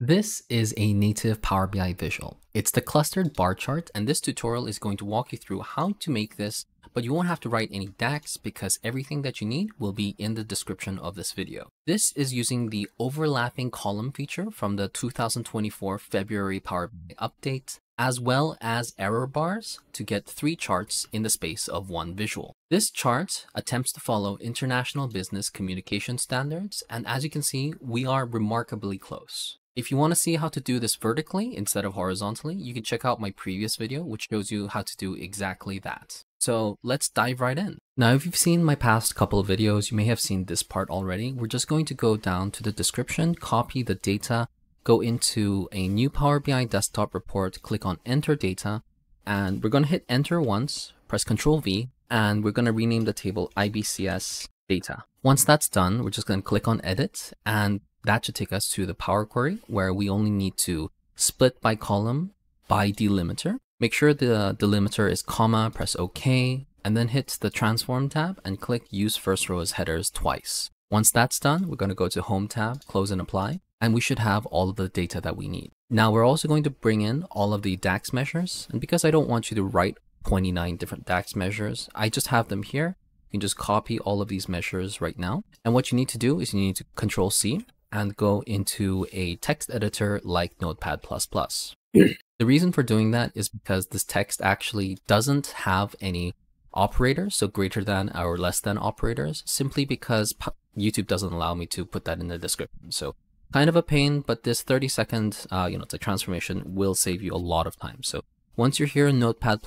This is a native Power BI visual. It's the clustered bar chart, and this tutorial is going to walk you through how to make this, but you won't have to write any DAX because everything that you need will be in the description of this video. This is using the overlapping column feature from the 2024 February Power BI update, as well as error bars to get three charts in the space of one visual. This chart attempts to follow international business communication standards, and as you can see, we are remarkably close. If you want to see how to do this vertically instead of horizontally, you can check out my previous video, which shows you how to do exactly that. So let's dive right in. Now, if you've seen my past couple of videos, you may have seen this part already. We're just going to go down to the description, copy the data, go into a new Power BI desktop report, click on enter data, and we're going to hit enter once, press Control V, and we're going to rename the table IBCS data. Once that's done, we're just going to click on edit and that should take us to the Power Query where we only need to split by column by delimiter. Make sure the delimiter is comma, press OK, and then hit the Transform tab and click Use First Row as Headers twice. Once that's done, we're going to go to Home tab, close and apply, and we should have all of the data that we need. Now we're also going to bring in all of the DAX measures, and because I don't want you to write 29 different DAX measures, I just have them here. You can just copy all of these measures right now. And what you need to do is you need to Control C and go into a text editor like Notepad++. the reason for doing that is because this text actually doesn't have any operators, so greater than or less than operators, simply because YouTube doesn't allow me to put that in the description. So kind of a pain, but this 30 second, uh, you know, the transformation will save you a lot of time. So once you're here in Notepad++,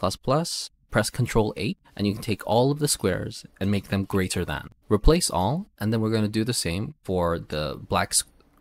press Control H and you can take all of the squares and make them greater than. Replace all, and then we're going to do the same for the black,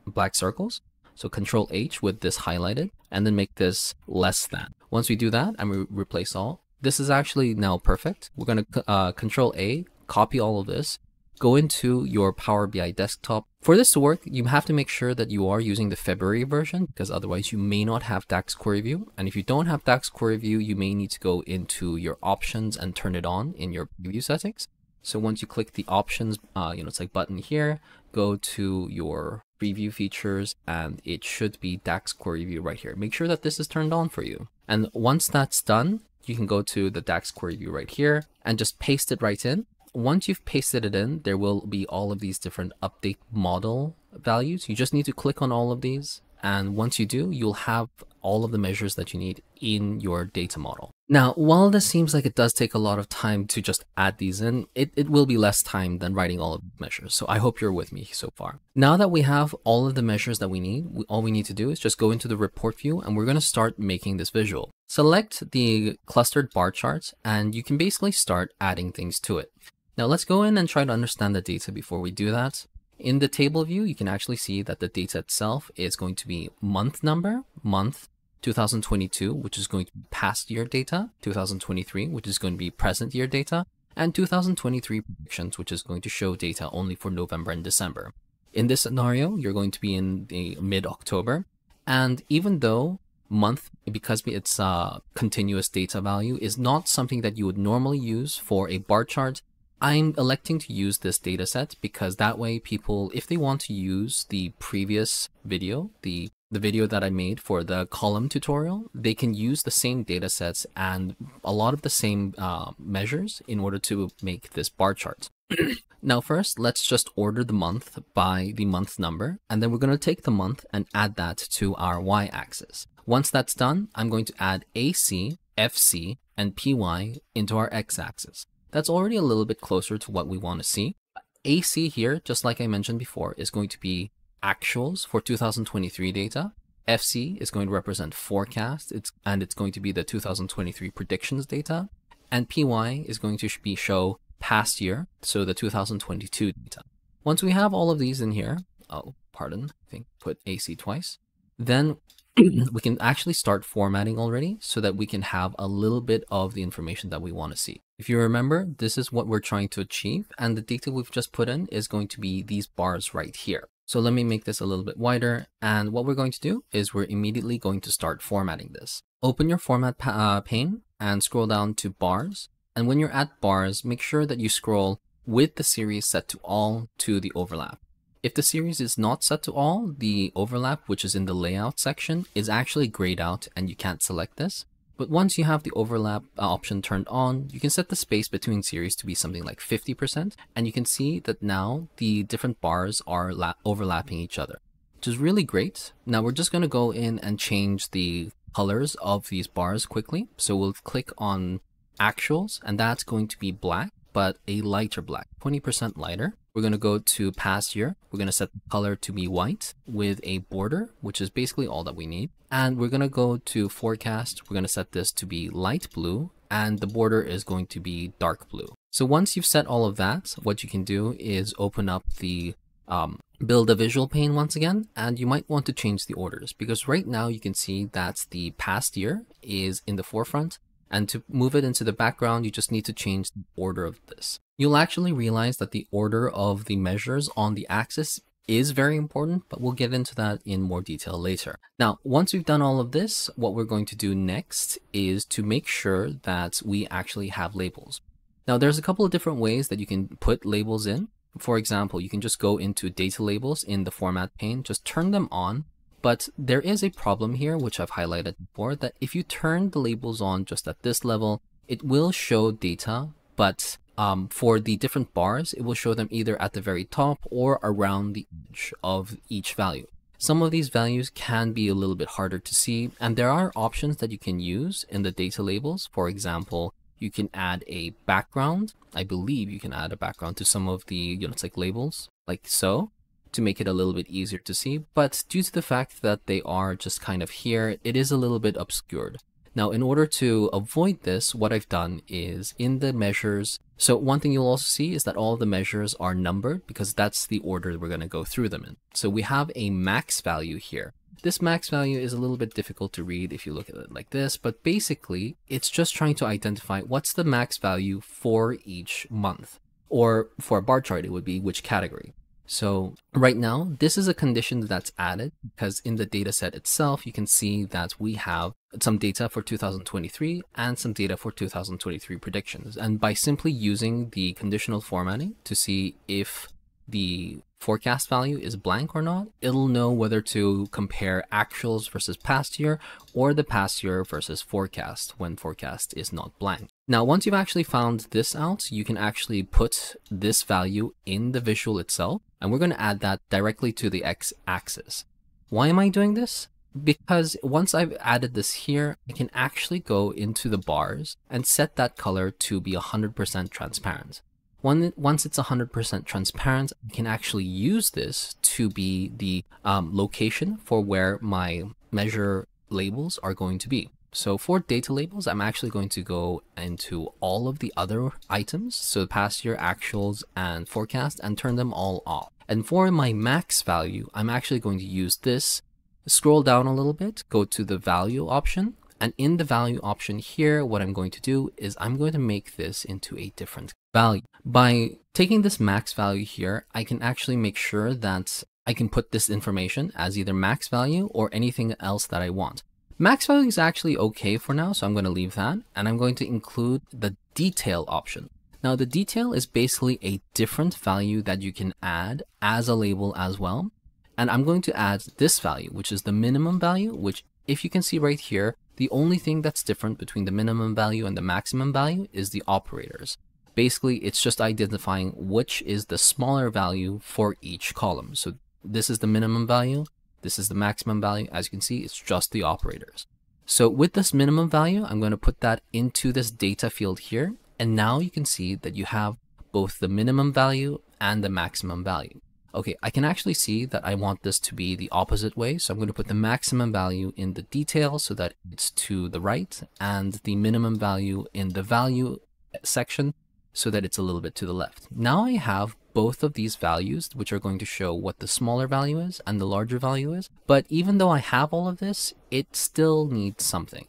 black circles. So Control H with this highlighted, and then make this less than. Once we do that and we replace all, this is actually now perfect. We're going to uh, Control A, copy all of this, go into your Power BI desktop. For this to work, you have to make sure that you are using the February version because otherwise you may not have DAX Query View. And if you don't have DAX Query View, you may need to go into your options and turn it on in your preview settings. So once you click the options, uh, you know, it's like button here, go to your preview features and it should be DAX Query View right here. Make sure that this is turned on for you. And once that's done, you can go to the DAX Query View right here and just paste it right in once you've pasted it in, there will be all of these different update model values. You just need to click on all of these. And once you do, you'll have all of the measures that you need in your data model. Now, while this seems like it does take a lot of time to just add these in, it, it will be less time than writing all of the measures. So I hope you're with me so far. Now that we have all of the measures that we need, we, all we need to do is just go into the report view and we're going to start making this visual. Select the clustered bar charts and you can basically start adding things to it. Now let's go in and try to understand the data before we do that. In the table view, you can actually see that the data itself is going to be month number, month 2022, which is going to be past year data, 2023, which is going to be present year data, and 2023 predictions, which is going to show data only for November and December. In this scenario, you're going to be in the mid-October, and even though month, because it's a continuous data value, is not something that you would normally use for a bar chart, I'm electing to use this dataset because that way people, if they want to use the previous video, the, the video that I made for the column tutorial, they can use the same datasets and a lot of the same uh, measures in order to make this bar chart. now first, let's just order the month by the month number, and then we're going to take the month and add that to our y-axis. Once that's done, I'm going to add AC, FC, and PY into our x-axis. That's already a little bit closer to what we want to see. AC here, just like I mentioned before, is going to be actuals for 2023 data. FC is going to represent forecast, it's, and it's going to be the 2023 predictions data. And PY is going to be show past year, so the 2022 data. Once we have all of these in here, oh, pardon, I think put AC twice, then we can actually start formatting already so that we can have a little bit of the information that we want to see. If you remember, this is what we're trying to achieve and the data we've just put in is going to be these bars right here. So let me make this a little bit wider and what we're going to do is we're immediately going to start formatting this. Open your format uh, pane and scroll down to bars and when you're at bars, make sure that you scroll with the series set to all to the overlap. If the series is not set to all, the overlap, which is in the layout section, is actually grayed out and you can't select this. But once you have the overlap uh, option turned on, you can set the space between series to be something like 50%, and you can see that now the different bars are overlapping each other, which is really great. Now we're just going to go in and change the colors of these bars quickly. So we'll click on actuals, and that's going to be black, but a lighter black, 20% lighter. We're going to go to past year. We're going to set the color to be white with a border, which is basically all that we need. And we're going to go to forecast. We're going to set this to be light blue and the border is going to be dark blue. So once you've set all of that, what you can do is open up the um, build a visual pane once again, and you might want to change the orders because right now you can see that the past year is in the forefront and to move it into the background, you just need to change the order of this. You'll actually realize that the order of the measures on the axis is very important, but we'll get into that in more detail later. Now, once we've done all of this, what we're going to do next is to make sure that we actually have labels. Now, there's a couple of different ways that you can put labels in. For example, you can just go into data labels in the format pane, just turn them on, but there is a problem here, which I've highlighted before, that if you turn the labels on just at this level, it will show data, but um, for the different bars, it will show them either at the very top or around the edge of each value. Some of these values can be a little bit harder to see, and there are options that you can use in the data labels. For example, you can add a background. I believe you can add a background to some of the, know, like labels, like so to make it a little bit easier to see, but due to the fact that they are just kind of here, it is a little bit obscured. Now, in order to avoid this, what I've done is in the measures. So one thing you'll also see is that all the measures are numbered because that's the order we're going to go through them in. So we have a max value here. This max value is a little bit difficult to read if you look at it like this, but basically it's just trying to identify what's the max value for each month. Or for a bar chart, it would be which category. So right now, this is a condition that's added because in the data set itself, you can see that we have some data for 2023 and some data for 2023 predictions. And by simply using the conditional formatting to see if the forecast value is blank or not, it'll know whether to compare actuals versus past year or the past year versus forecast when forecast is not blank. Now, once you've actually found this out, you can actually put this value in the visual itself, and we're going to add that directly to the x-axis. Why am I doing this? Because once I've added this here, I can actually go into the bars and set that color to be 100% transparent. Once it's 100% transparent, I can actually use this to be the um, location for where my measure labels are going to be. So for data labels, I'm actually going to go into all of the other items, so past year actuals and forecast, and turn them all off. And for my max value, I'm actually going to use this, scroll down a little bit, go to the value option, and in the value option here, what I'm going to do is I'm going to make this into a different value. By taking this max value here, I can actually make sure that I can put this information as either max value or anything else that I want. Max value is actually okay for now, so I'm going to leave that. And I'm going to include the detail option. Now the detail is basically a different value that you can add as a label as well. And I'm going to add this value, which is the minimum value, which if you can see right here, the only thing that's different between the minimum value and the maximum value is the operators. Basically, it's just identifying which is the smaller value for each column. So this is the minimum value, this is the maximum value. As you can see, it's just the operators. So with this minimum value, I'm going to put that into this data field here. And now you can see that you have both the minimum value and the maximum value. Okay, I can actually see that I want this to be the opposite way. So I'm going to put the maximum value in the detail so that it's to the right and the minimum value in the value section so that it's a little bit to the left. Now I have both of these values, which are going to show what the smaller value is and the larger value is. But even though I have all of this, it still needs something.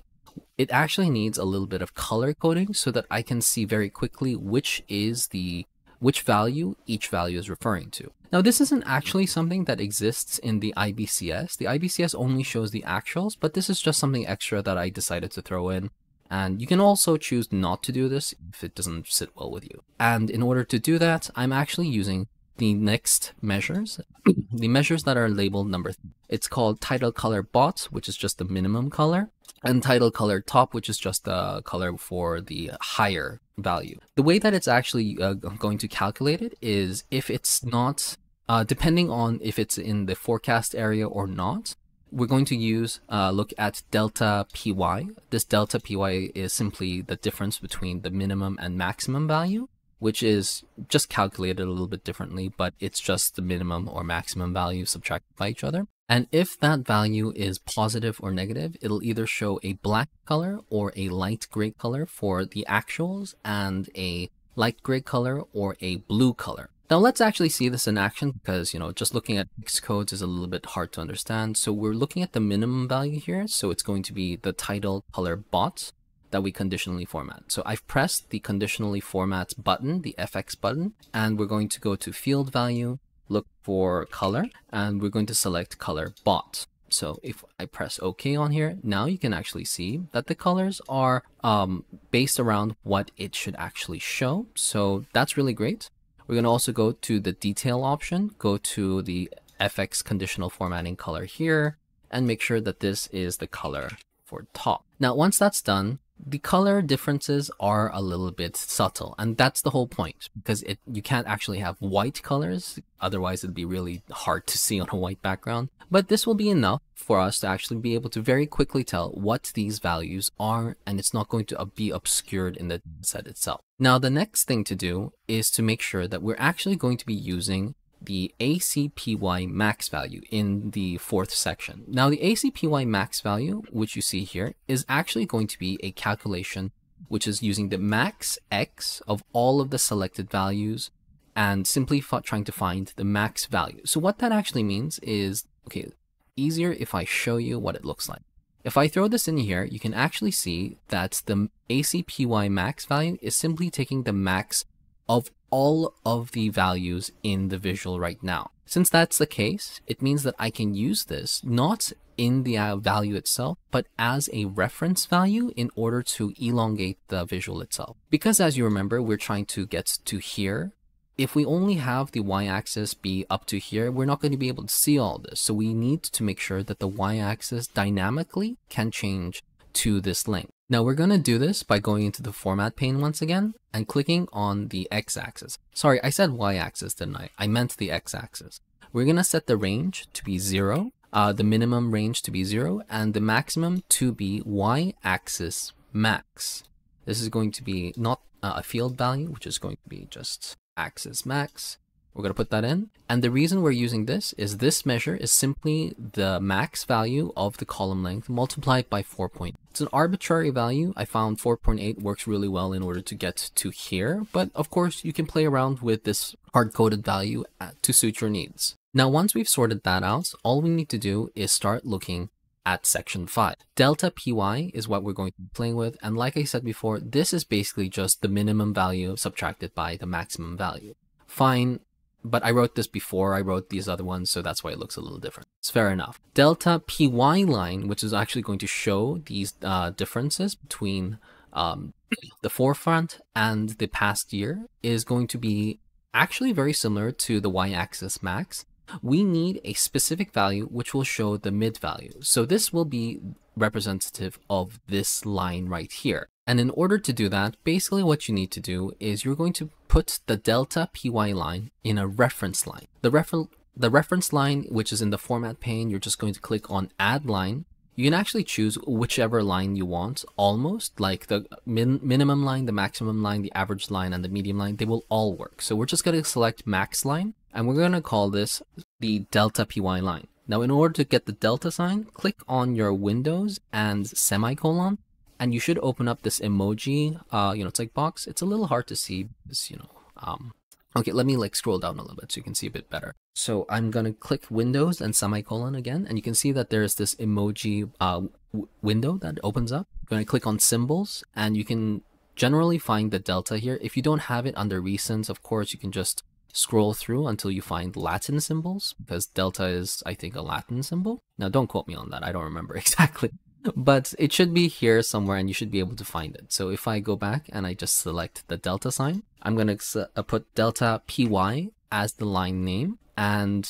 It actually needs a little bit of color coding so that I can see very quickly which is the which value each value is referring to. Now, this isn't actually something that exists in the IBCS. The IBCS only shows the actuals, but this is just something extra that I decided to throw in. And you can also choose not to do this if it doesn't sit well with you. And in order to do that, I'm actually using the next measures, the measures that are labeled number, it's called title color bot, which is just the minimum color, and title color top, which is just the color for the higher value. The way that it's actually uh, going to calculate it is if it's not, uh, depending on if it's in the forecast area or not, we're going to use uh, look at delta py. This delta py is simply the difference between the minimum and maximum value, which is just calculated a little bit differently, but it's just the minimum or maximum value subtracted by each other. And if that value is positive or negative, it'll either show a black color or a light gray color for the actuals and a light gray color or a blue color. Now let's actually see this in action because, you know, just looking at Xcodes codes is a little bit hard to understand. So we're looking at the minimum value here. So it's going to be the title color bot that we conditionally format. So I've pressed the conditionally format button, the FX button, and we're going to go to field value, look for color, and we're going to select color bot. So if I press OK on here, now you can actually see that the colors are um, based around what it should actually show. So that's really great. We're going to also go to the detail option, go to the FX conditional formatting color here, and make sure that this is the color for top. Now, once that's done, the color differences are a little bit subtle and that's the whole point because it you can't actually have white colors. Otherwise it'd be really hard to see on a white background. But this will be enough for us to actually be able to very quickly tell what these values are and it's not going to uh, be obscured in the set itself. Now the next thing to do is to make sure that we're actually going to be using the ACPY max value in the fourth section. Now the ACPY max value, which you see here, is actually going to be a calculation which is using the max x of all of the selected values and simply trying to find the max value. So what that actually means is, okay, easier if I show you what it looks like. If I throw this in here, you can actually see that the ACPY max value is simply taking the max of all of the values in the visual right now. Since that's the case, it means that I can use this not in the uh, value itself, but as a reference value in order to elongate the visual itself. Because as you remember, we're trying to get to here. If we only have the y-axis be up to here, we're not going to be able to see all this. So we need to make sure that the y-axis dynamically can change to this link. Now we're going to do this by going into the format pane once again and clicking on the x-axis. Sorry, I said y-axis, didn't I? I meant the x-axis. We're going to set the range to be 0, uh, the minimum range to be 0, and the maximum to be y-axis max. This is going to be not uh, a field value, which is going to be just axis max. We're going to put that in. And the reason we're using this is this measure is simply the max value of the column length multiplied by 4.8. It's an arbitrary value. I found 4.8 works really well in order to get to here. But of course, you can play around with this hard-coded value uh, to suit your needs. Now, once we've sorted that out, all we need to do is start looking at section 5. Delta PY is what we're going to be playing with. And like I said before, this is basically just the minimum value subtracted by the maximum value. Fine, but I wrote this before I wrote these other ones, so that's why it looks a little different. It's fair enough. Delta PY line, which is actually going to show these uh, differences between um, the forefront and the past year, is going to be actually very similar to the y-axis max. We need a specific value which will show the mid value. So this will be representative of this line right here. And in order to do that, basically what you need to do is you're going to put the delta py line in a reference line. The, refer the reference line, which is in the format pane, you're just going to click on add line. You can actually choose whichever line you want, almost like the min minimum line, the maximum line, the average line, and the median line, they will all work. So we're just going to select max line, and we're going to call this the delta py line. Now, in order to get the delta sign, click on your windows and semicolon, and you should open up this emoji, uh, you know, it's like box. It's a little hard to see because, you know, um, okay, let me like scroll down a little bit so you can see a bit better. So I'm going to click Windows and semicolon again, and you can see that there's this emoji uh, window that opens up. I'm going to click on symbols, and you can generally find the delta here. If you don't have it under recents, of course, you can just scroll through until you find Latin symbols because delta is, I think, a Latin symbol. Now, don't quote me on that. I don't remember exactly but it should be here somewhere and you should be able to find it. So if I go back and I just select the delta sign, I'm going to uh, put delta py as the line name and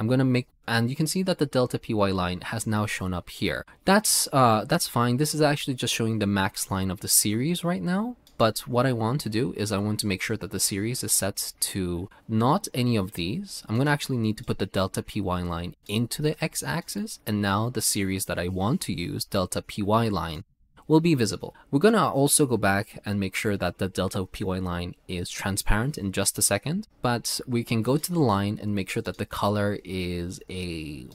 I'm going to make and you can see that the delta py line has now shown up here. That's uh, that's fine. This is actually just showing the max line of the series right now. But what I want to do is I want to make sure that the series is set to not any of these. I'm going to actually need to put the delta py line into the x-axis. And now the series that I want to use, delta py line, will be visible. We're going to also go back and make sure that the delta py line is transparent in just a second, but we can go to the line and make sure that the color is a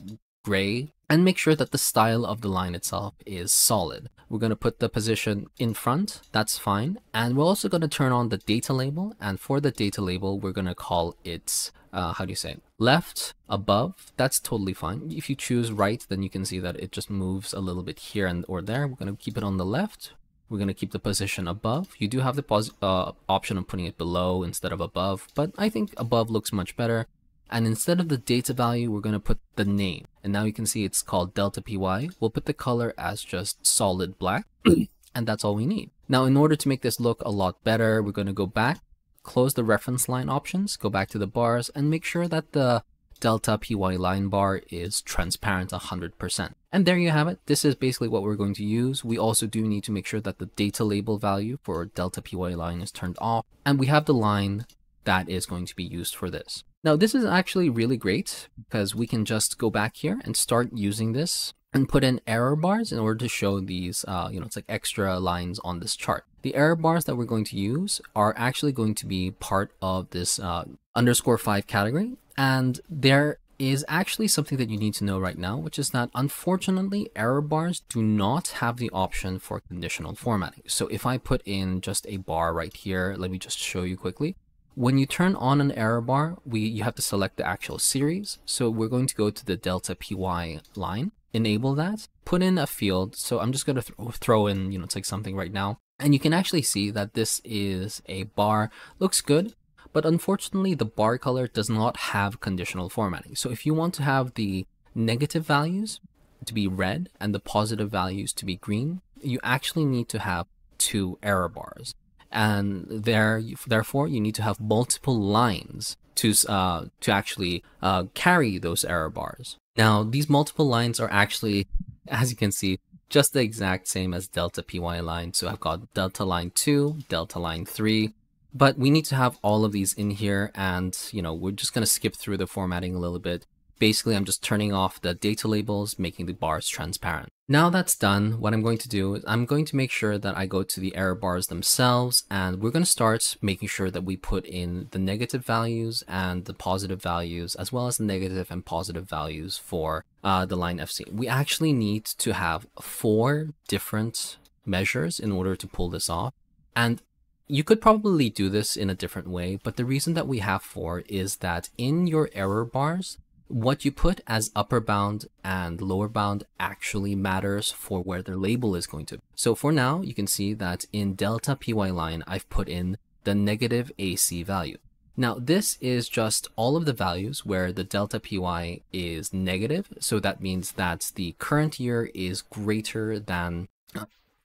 gray and make sure that the style of the line itself is solid. We're going to put the position in front, that's fine. And we're also going to turn on the data label. And for the data label, we're going to call it, uh, how do you say it? Left, above, that's totally fine. If you choose right, then you can see that it just moves a little bit here and or there. We're going to keep it on the left. We're going to keep the position above. You do have the uh, option of putting it below instead of above, but I think above looks much better. And instead of the data value, we're going to put the name. And now you can see it's called delta py. We'll put the color as just solid black. and that's all we need. Now, in order to make this look a lot better, we're going to go back, close the reference line options, go back to the bars, and make sure that the delta py line bar is transparent 100%. And there you have it. This is basically what we're going to use. We also do need to make sure that the data label value for delta py line is turned off. And we have the line that is going to be used for this. Now this is actually really great because we can just go back here and start using this and put in error bars in order to show these, uh, you know, it's like extra lines on this chart. The error bars that we're going to use are actually going to be part of this uh, underscore five category. And there is actually something that you need to know right now, which is that unfortunately error bars do not have the option for conditional formatting. So if I put in just a bar right here, let me just show you quickly. When you turn on an error bar, we you have to select the actual series. So we're going to go to the delta py line, enable that, put in a field. So I'm just going to th throw in, you know, it's like something right now. And you can actually see that this is a bar. Looks good, but unfortunately the bar color does not have conditional formatting. So if you want to have the negative values to be red and the positive values to be green, you actually need to have two error bars and there therefore you need to have multiple lines to uh, to actually uh, carry those error bars. Now these multiple lines are actually, as you can see, just the exact same as delta py line. So I've got delta line 2, delta line 3, but we need to have all of these in here and you know we're just going to skip through the formatting a little bit Basically, I'm just turning off the data labels, making the bars transparent. Now that's done, what I'm going to do is I'm going to make sure that I go to the error bars themselves and we're going to start making sure that we put in the negative values and the positive values as well as the negative and positive values for uh, the line FC. We actually need to have four different measures in order to pull this off. And you could probably do this in a different way, but the reason that we have four is that in your error bars, what you put as upper bound and lower bound actually matters for where the label is going to. So for now, you can see that in delta py line, I've put in the negative AC value. Now this is just all of the values where the delta py is negative. So that means that the current year is greater than,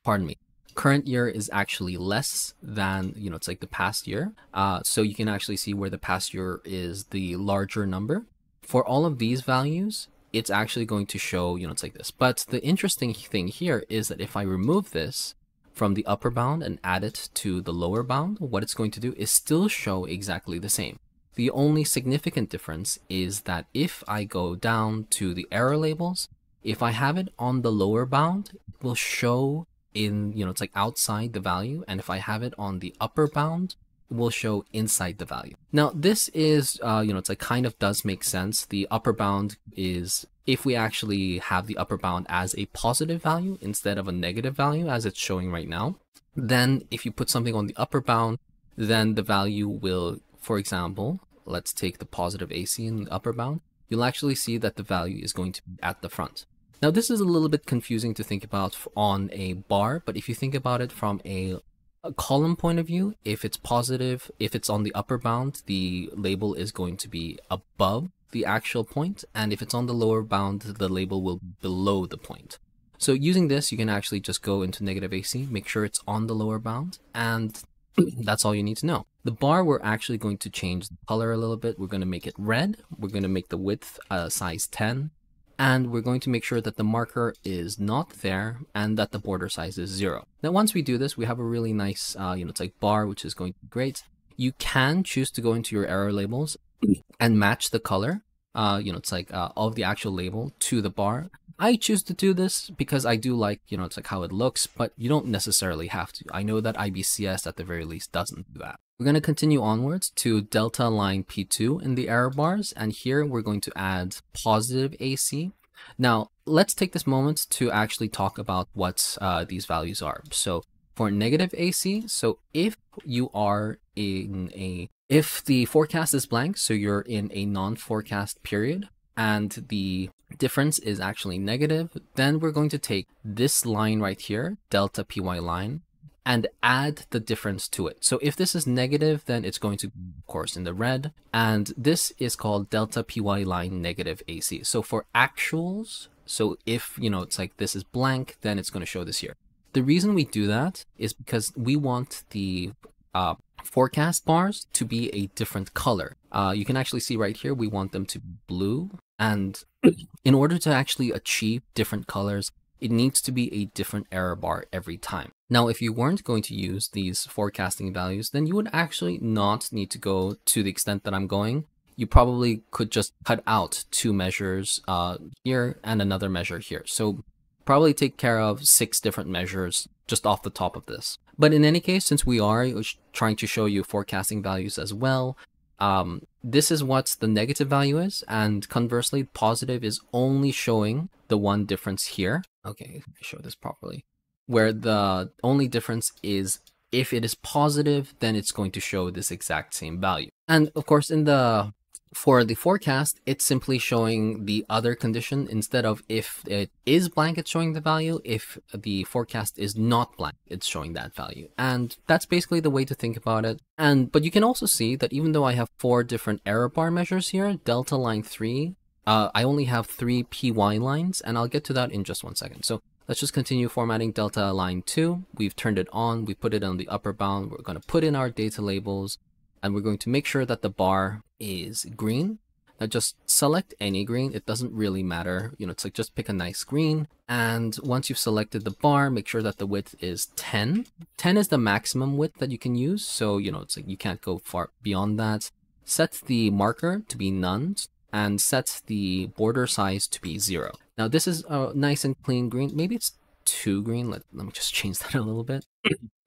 pardon me, current year is actually less than, you know, it's like the past year. Uh, so you can actually see where the past year is the larger number for all of these values, it's actually going to show, you know, it's like this. But the interesting thing here is that if I remove this from the upper bound and add it to the lower bound, what it's going to do is still show exactly the same. The only significant difference is that if I go down to the error labels, if I have it on the lower bound, it will show in, you know, it's like outside the value. And if I have it on the upper bound, will show inside the value. Now this is, uh, you know, it's like kind of does make sense. The upper bound is if we actually have the upper bound as a positive value instead of a negative value as it's showing right now, then if you put something on the upper bound, then the value will, for example, let's take the positive AC in the upper bound, you'll actually see that the value is going to be at the front. Now this is a little bit confusing to think about on a bar, but if you think about it from a a column point of view, if it's positive, if it's on the upper bound, the label is going to be above the actual point, and if it's on the lower bound, the label will be below the point. So using this, you can actually just go into negative AC, make sure it's on the lower bound, and That's all you need to know. The bar, we're actually going to change the color a little bit. We're going to make it red. We're going to make the width uh, size 10. And we're going to make sure that the marker is not there and that the border size is zero. Now, once we do this, we have a really nice, uh, you know, it's like bar, which is going to be great. You can choose to go into your error labels and match the color. Uh, you know, it's like uh, of the actual label to the bar. I choose to do this because I do like, you know, it's like how it looks, but you don't necessarily have to. I know that IBCS at the very least doesn't do that. We're going to continue onwards to delta line P2 in the error bars, and here we're going to add positive AC. Now, let's take this moment to actually talk about what uh, these values are. So for negative AC, so if you are in a, if the forecast is blank, so you're in a non-forecast period, and the difference is actually negative, then we're going to take this line right here, delta py line, and add the difference to it. So if this is negative, then it's going to, of course, in the red. And this is called delta py line negative AC. So for actuals, so if, you know, it's like this is blank, then it's going to show this here. The reason we do that is because we want the uh, forecast bars to be a different color. Uh, you can actually see right here, we want them to be blue. And in order to actually achieve different colors, it needs to be a different error bar every time. Now, if you weren't going to use these forecasting values, then you would actually not need to go to the extent that I'm going. You probably could just cut out two measures uh, here and another measure here. So probably take care of six different measures just off the top of this. But in any case, since we are trying to show you forecasting values as well, um, this is what the negative value is, and conversely, positive is only showing the one difference here. Okay, let me show this properly. Where the only difference is if it is positive, then it's going to show this exact same value. And of course, in the for the forecast, it's simply showing the other condition instead of if it is blank, it's showing the value. If the forecast is not blank, it's showing that value. And that's basically the way to think about it. And but you can also see that even though I have four different error bar measures here, delta line three, uh, I only have three PY lines, and I'll get to that in just one second. So let's just continue formatting delta line two. We've turned it on. We put it on the upper bound. We're going to put in our data labels and we're going to make sure that the bar is green. Now just select any green, it doesn't really matter. You know, it's like just pick a nice green. And once you've selected the bar, make sure that the width is 10. 10 is the maximum width that you can use. So, you know, it's like you can't go far beyond that. Set the marker to be none and set the border size to be zero. Now this is a nice and clean green. Maybe it's too green. Let, let me just change that a little bit.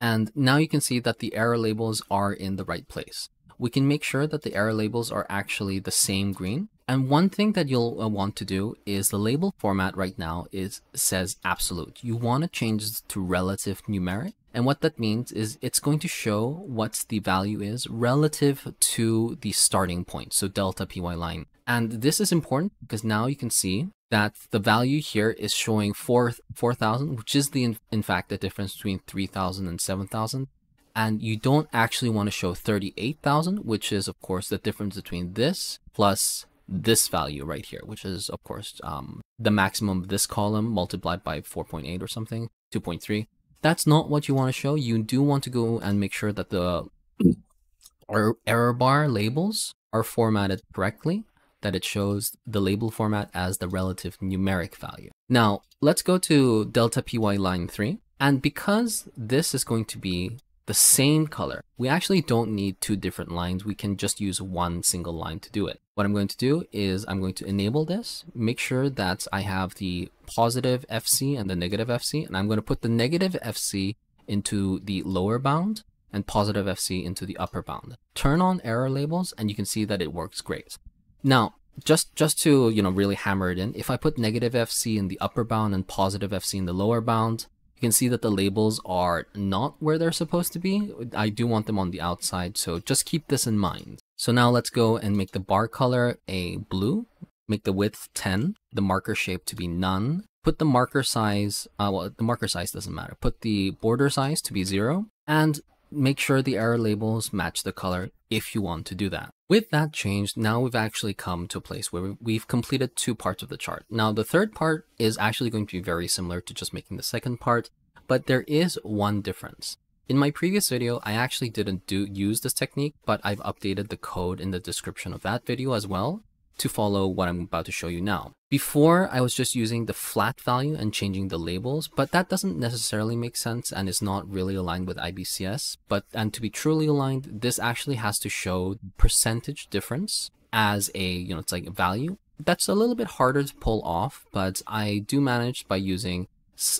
and now you can see that the error labels are in the right place. We can make sure that the error labels are actually the same green. And one thing that you'll uh, want to do is the label format right now is says absolute. You want to change this to relative numeric. And what that means is it's going to show what the value is relative to the starting point. So delta py line. And this is important because now you can see that the value here is showing 4 4000 which is the in, in, fact the difference between 3000 and 7000 and you don't actually want to show 38,000 which is of course the difference between this plus this value right here which is of course um, the maximum of this column multiplied by 4.8 or something 2.3 that's not what you want to show. You do want to go and make sure that the error bar labels are formatted correctly that it shows the label format as the relative numeric value. Now, let's go to delta py line 3. And because this is going to be the same color, we actually don't need two different lines. We can just use one single line to do it. What I'm going to do is I'm going to enable this, make sure that I have the positive FC and the negative FC, and I'm going to put the negative FC into the lower bound and positive FC into the upper bound. Turn on error labels and you can see that it works great. Now, just just to you know really hammer it in, if I put negative FC in the upper bound and positive FC in the lower bound, you can see that the labels are not where they're supposed to be. I do want them on the outside, so just keep this in mind. So now let's go and make the bar color a blue, make the width 10, the marker shape to be none, put the marker size, uh, well, the marker size doesn't matter, put the border size to be zero, and make sure the error labels match the color if you want to do that. With that changed, now we've actually come to a place where we've completed two parts of the chart. Now the third part is actually going to be very similar to just making the second part, but there is one difference. In my previous video, I actually didn't do use this technique, but I've updated the code in the description of that video as well to follow what I'm about to show you now. Before, I was just using the flat value and changing the labels, but that doesn't necessarily make sense and is not really aligned with IBCS. But and to be truly aligned, this actually has to show percentage difference as a, you know, it's like a value. That's a little bit harder to pull off, but I do manage by using,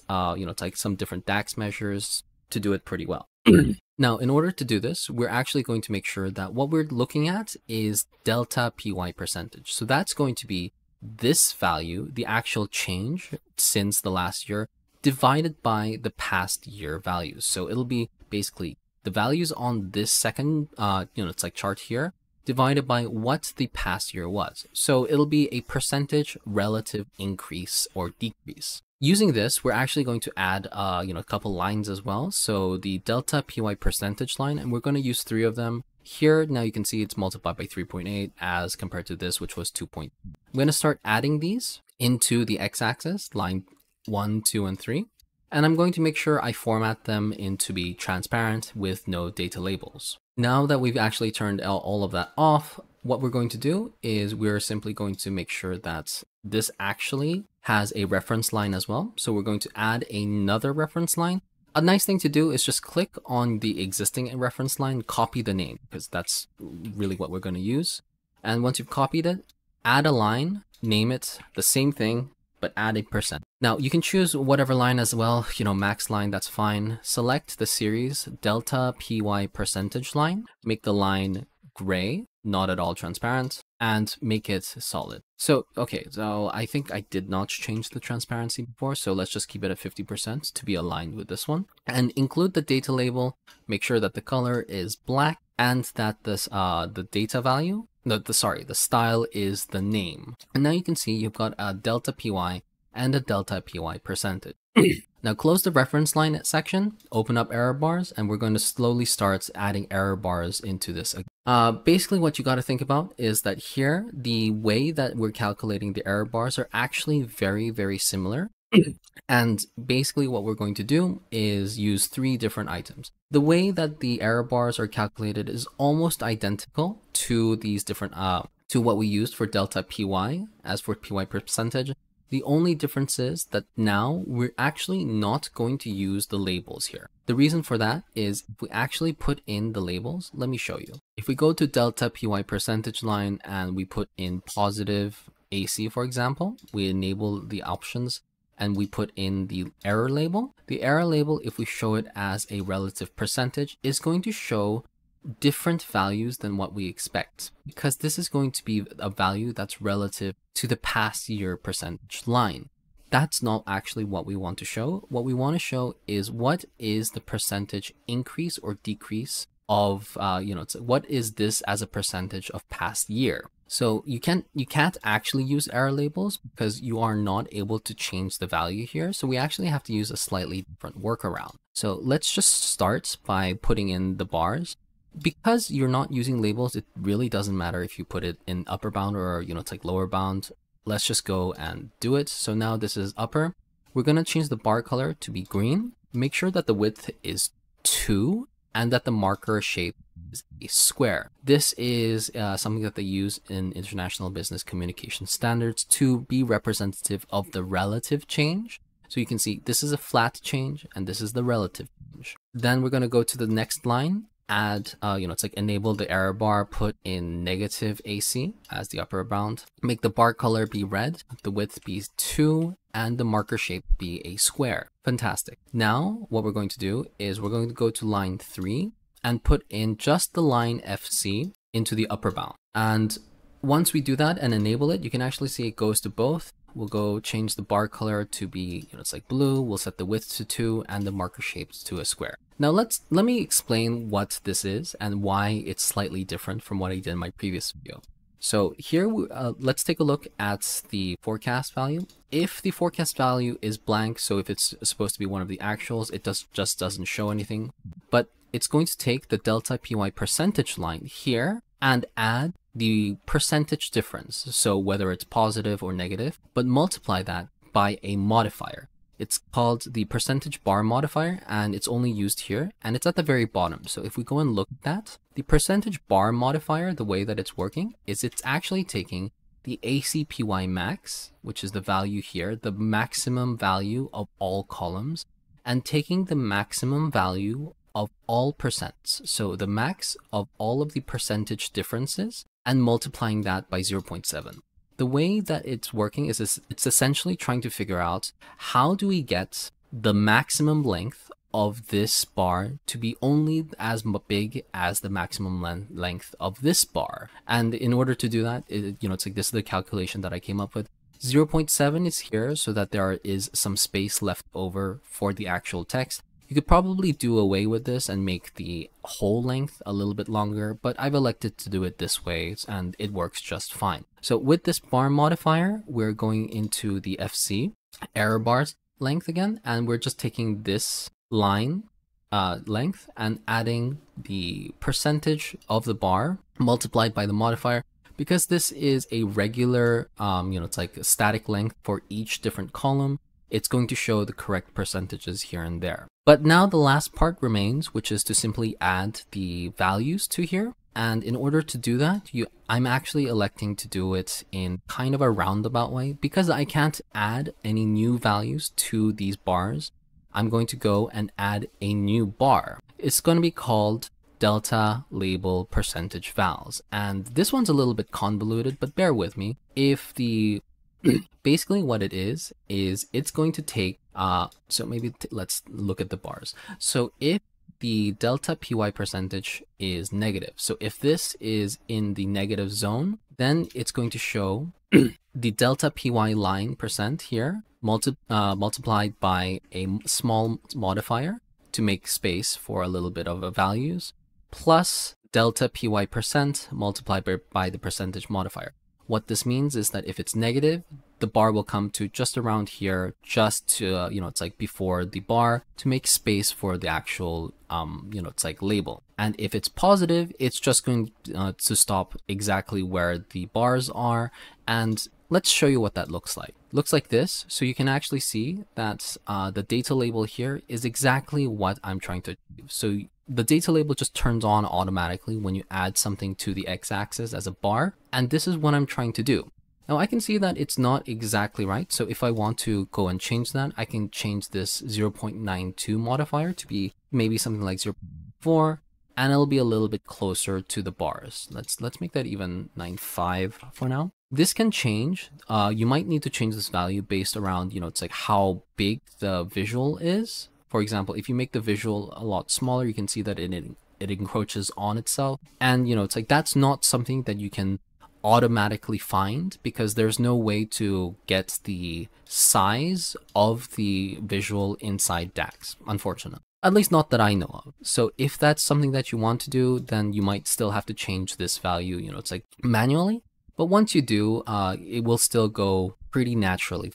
uh, you know, it's like some different DAX measures to do it pretty well. now, in order to do this, we're actually going to make sure that what we're looking at is delta PY percentage. So that's going to be this value, the actual change since the last year, divided by the past year values. So it'll be basically the values on this second, uh, you know, it's like chart here, divided by what the past year was. So it'll be a percentage relative increase or decrease. Using this, we're actually going to add, uh, you know, a couple lines as well. So the delta PY percentage line, and we're going to use three of them. Here, now you can see it's multiplied by 3.8 as compared to this, which was 2. Point. I'm going to start adding these into the x-axis, line 1, 2, and 3. And I'm going to make sure I format them into be transparent with no data labels. Now that we've actually turned all of that off, what we're going to do is we're simply going to make sure that this actually has a reference line as well. So we're going to add another reference line. A nice thing to do is just click on the existing reference line, copy the name, because that's really what we're going to use. And once you've copied it, add a line, name it the same thing, but add a percent. Now you can choose whatever line as well, you know, max line, that's fine. Select the series delta py percentage line, make the line gray, not at all transparent, and make it solid. So, okay, so I think I did not change the transparency before, so let's just keep it at 50% to be aligned with this one. And include the data label, make sure that the color is black and that this uh the data value, the, the sorry, the style is the name. And now you can see you've got a delta py and a delta py percentage. Now close the reference line section, open up error bars, and we're going to slowly start adding error bars into this. Uh, basically what you got to think about is that here, the way that we're calculating the error bars are actually very, very similar. And basically what we're going to do is use three different items. The way that the error bars are calculated is almost identical to these different, uh, to what we used for delta py as for py percentage the only difference is that now we're actually not going to use the labels here. The reason for that is if we actually put in the labels, let me show you. If we go to delta PY percentage line and we put in positive AC, for example, we enable the options and we put in the error label. The error label, if we show it as a relative percentage, is going to show different values than what we expect because this is going to be a value that's relative to the past year percentage line. That's not actually what we want to show. What we want to show is what is the percentage increase or decrease of, uh, you know, what is this as a percentage of past year. So you can't you can't actually use error labels because you are not able to change the value here. So we actually have to use a slightly different workaround. So let's just start by putting in the bars because you're not using labels, it really doesn't matter if you put it in upper bound or, you know, it's like lower bound. Let's just go and do it. So now this is upper. We're going to change the bar color to be green. Make sure that the width is 2 and that the marker shape square. This is uh, something that they use in international business communication standards to be representative of the relative change. So you can see this is a flat change and this is the relative change. Then we're going to go to the next line add, uh, you know, it's like enable the error bar, put in negative AC as the upper bound, make the bar color be red, the width be 2, and the marker shape be a square. Fantastic. Now, what we're going to do is we're going to go to line 3 and put in just the line FC into the upper bound. And once we do that and enable it, you can actually see it goes to both We'll go change the bar color to be, you know, it's like blue. We'll set the width to 2 and the marker shapes to a square. Now let's let me explain what this is and why it's slightly different from what I did in my previous video. So here, uh, let's take a look at the forecast value. If the forecast value is blank, so if it's supposed to be one of the actuals, it does, just doesn't show anything. But it's going to take the delta PY percentage line here and add the percentage difference, so whether it's positive or negative, but multiply that by a modifier. It's called the percentage bar modifier and it's only used here and it's at the very bottom. So if we go and look at that, the percentage bar modifier, the way that it's working is it's actually taking the ACPY max, which is the value here, the maximum value of all columns, and taking the maximum value of all percents. So the max of all of the percentage differences and multiplying that by 0.7 the way that it's working is it's essentially trying to figure out how do we get the maximum length of this bar to be only as big as the maximum length of this bar. And in order to do that, it, you know, it's like this is the calculation that I came up with. 0.7 is here so that there is some space left over for the actual text. You could probably do away with this and make the whole length a little bit longer, but I've elected to do it this way and it works just fine. So with this bar modifier, we're going into the FC error bars length again, and we're just taking this line uh, length and adding the percentage of the bar multiplied by the modifier because this is a regular, um, you know, it's like a static length for each different column it's going to show the correct percentages here and there. But now the last part remains, which is to simply add the values to here. And in order to do that, you, I'm actually electing to do it in kind of a roundabout way because I can't add any new values to these bars. I'm going to go and add a new bar. It's going to be called delta label percentage vals. And this one's a little bit convoluted, but bear with me. If the basically what it is is it's going to take uh so maybe let's look at the bars. So if the delta py percentage is negative so if this is in the negative zone then it's going to show the delta py line percent here multi uh, multiplied by a small modifier to make space for a little bit of values plus delta py percent multiplied by, by the percentage modifier what this means is that if it's negative, the bar will come to just around here, just to, uh, you know, it's like before the bar to make space for the actual, um, you know, it's like label. And if it's positive, it's just going uh, to stop exactly where the bars are. And let's show you what that looks like. Looks like this. So you can actually see that uh, the data label here is exactly what I'm trying to do. So the data label just turns on automatically when you add something to the x-axis as a bar, and this is what I'm trying to do. Now I can see that it's not exactly right, so if I want to go and change that, I can change this 0.92 modifier to be maybe something like 0.4, and it'll be a little bit closer to the bars. Let's let's make that even 9.5 for now. This can change. Uh, you might need to change this value based around, you know, it's like how big the visual is. For example, if you make the visual a lot smaller, you can see that it, it encroaches on itself. And, you know, it's like that's not something that you can automatically find because there's no way to get the size of the visual inside DAX, unfortunately. At least not that I know of. So if that's something that you want to do, then you might still have to change this value, you know, it's like manually. But once you do, uh, it will still go pretty naturally.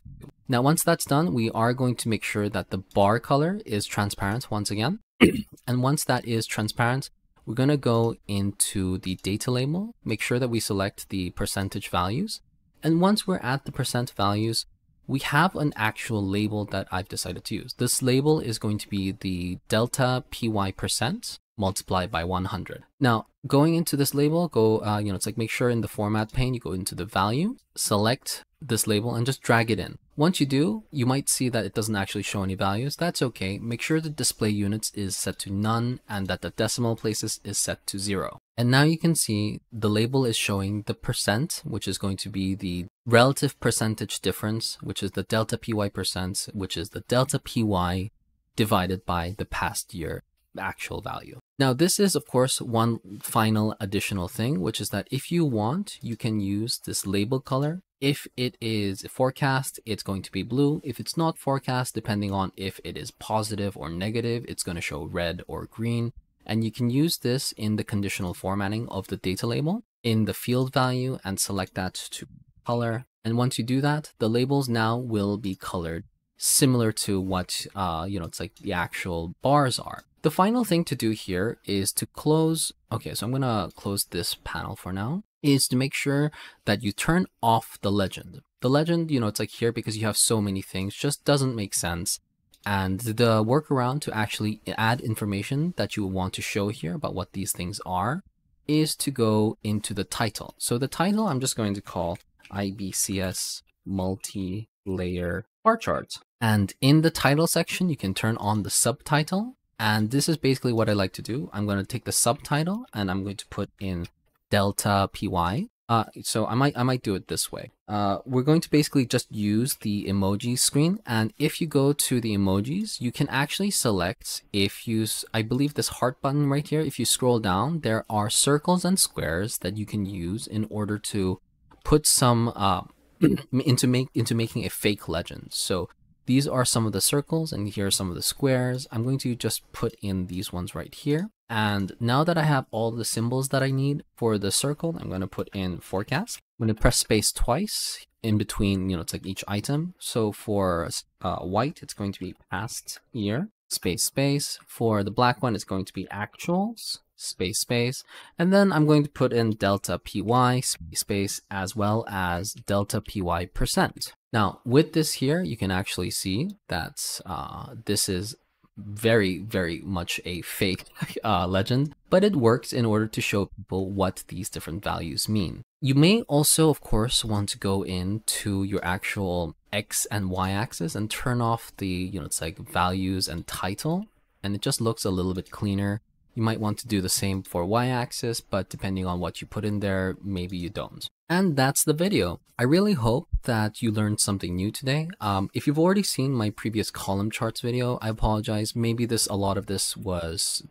Now, once that's done, we are going to make sure that the bar color is transparent once again. and once that is transparent, we're going to go into the data label, make sure that we select the percentage values. And once we're at the percent values, we have an actual label that I've decided to use. This label is going to be the delta py percent multiplied by 100. Now, going into this label, go, uh, you know, it's like make sure in the format pane, you go into the value, select this label and just drag it in. Once you do, you might see that it doesn't actually show any values. That's okay. Make sure the display units is set to none and that the decimal places is set to zero. And now you can see the label is showing the percent, which is going to be the relative percentage difference, which is the delta py percent, which is the delta py divided by the past year actual value. Now, this is, of course, one final additional thing, which is that if you want, you can use this label color. If it is forecast, it's going to be blue. If it's not forecast, depending on if it is positive or negative, it's going to show red or green. And you can use this in the conditional formatting of the data label in the field value and select that to color. And once you do that, the labels now will be colored similar to what, uh, you know, it's like the actual bars are. The final thing to do here is to close, okay, so I'm gonna close this panel for now, is to make sure that you turn off the legend. The legend, you know, it's like here because you have so many things, just doesn't make sense. And the workaround to actually add information that you want to show here about what these things are is to go into the title. So the title I'm just going to call IBCS multi-layer bar chart. And in the title section, you can turn on the subtitle. And this is basically what I like to do. I'm going to take the subtitle and I'm going to put in delta py. Uh, so I might I might do it this way. Uh, we're going to basically just use the emoji screen, and if you go to the emojis, you can actually select if you I believe this heart button right here. If you scroll down, there are circles and squares that you can use in order to put some uh, into make into making a fake legend. So these are some of the circles and here are some of the squares. I'm going to just put in these ones right here. And now that I have all the symbols that I need for the circle, I'm going to put in forecast. I'm going to press space twice in between, you know, it's like each item. So for uh, white, it's going to be past year, space, space. For the black one, it's going to be actuals space space and then I'm going to put in delta py space space as well as delta py percent. Now with this here you can actually see that uh, this is very very much a fake uh, legend but it works in order to show people what these different values mean. You may also of course want to go into your actual x and y axis and turn off the you know it's like values and title and it just looks a little bit cleaner you might want to do the same for y-axis, but depending on what you put in there, maybe you don't. And that's the video. I really hope that you learned something new today. Um, if you've already seen my previous column charts video, I apologize. Maybe this a lot of this was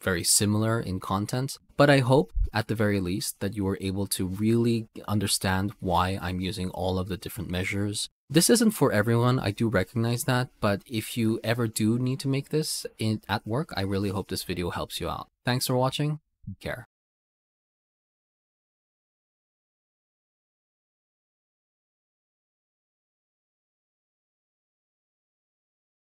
very similar in content, but I hope at the very least that you were able to really understand why I'm using all of the different measures this isn't for everyone, I do recognize that, but if you ever do need to make this in, at work, I really hope this video helps you out. Thanks for watching, Take care.